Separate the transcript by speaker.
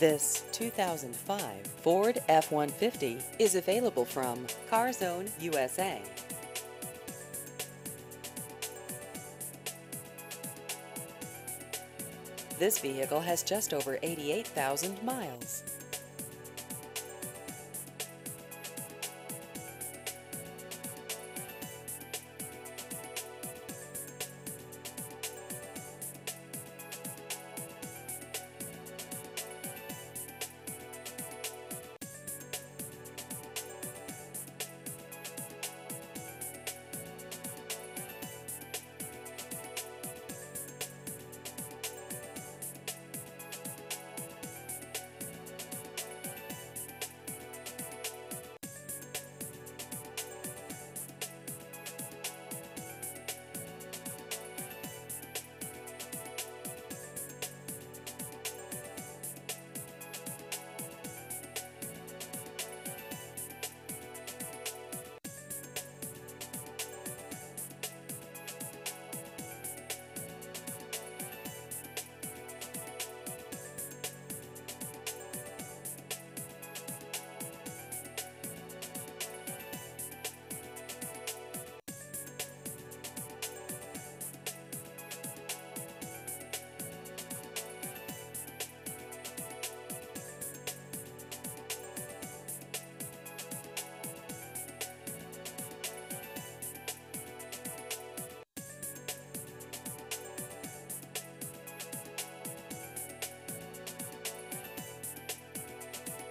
Speaker 1: This 2005 Ford F-150 is available from CarZone USA. This vehicle has just over 88,000 miles.